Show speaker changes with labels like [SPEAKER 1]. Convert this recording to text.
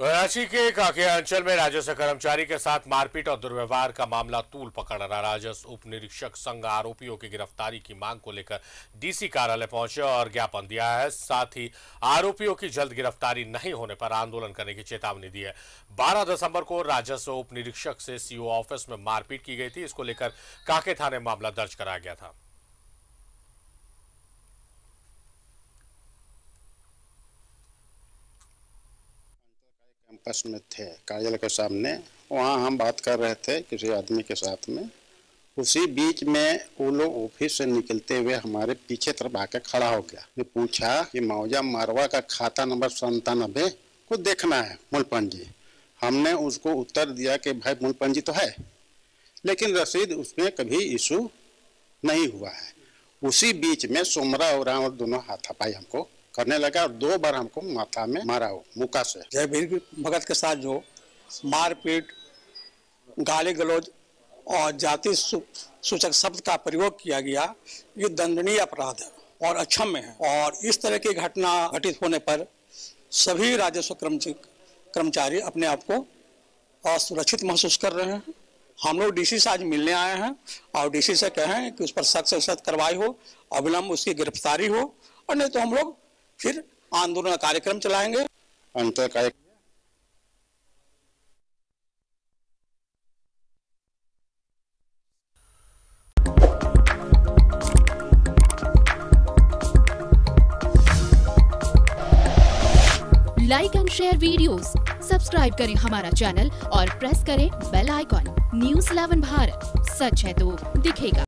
[SPEAKER 1] रांची के काकिया अंचल में राजस्व कर्मचारी के साथ मारपीट और दुर्व्यवहार का मामला तूल पकड़ रहा। राजस्व उप निरीक्षक संघ आरोपियों की गिरफ्तारी की मांग को लेकर डीसी कार्यालय पहुँचे और ज्ञापन दिया है। साथ ही आरोपियों की जल्द गिरफ्तारी नहीं होने पर आंदोलन करने की चेतावनी दी है। 12 दिसंबर को राजस्व उप निरीक्षक से सीओ ऑफ़िस में मारपीट की गई थी। इसको लेकर काके थाने मामला दर्ज कराया गया था।
[SPEAKER 2] कैंपस में थे कार्यालय के सामने, वहाँ हम बात कर रहे थे किसी आदमी के साथ में। उसी बीच में वो लोग ऑफ़िस से निकलते हुए हमारे पीछे तरफ़ आके खड़ा हो गया। ने पूछा कि, मौजा मारवा का खाता नंबर संतानबे को देखना है मूलपंजी हमने उसको उत्तर दिया कि, भाई मूलपन जी तो है। लेकिन रसीद उसमें कभी इशू नहीं हुआ है। उसी बीच में सोमरा और दोनों हाथापाई हमको करने लगा और दो बार हमको माथा में मारा हो मुका से।
[SPEAKER 3] जय वीर भगत के साथ जो मारपीट, गाली गलौज और जाति सूचक शब्द का प्रयोग किया गया, ये दंडनीय अपराध है और अक्षम्य है। और इस तरह की घटना घटित होने पर सभी राजस्व कर्मच- कर्मचारी अपने आप को असुरक्षित महसूस कर रहे हैं। हम लोग डीसी से आज मिलने आए हैं और डीसी से कहें कि उस पर सख्त से सख्त कार्रवाई हो, अविलंब उसकी गिरफ्तारी हो, और नहीं तो हम लोग फिर आंदोलन का कार्यक्रम चलाएँगे।
[SPEAKER 2] अंतर का एक
[SPEAKER 4] like and share videos, subscribe करें हमारा चैनल और प्रेस करें बेल आइकॉन न्यूज़ 11 भारत. सच है तो दिखेगा।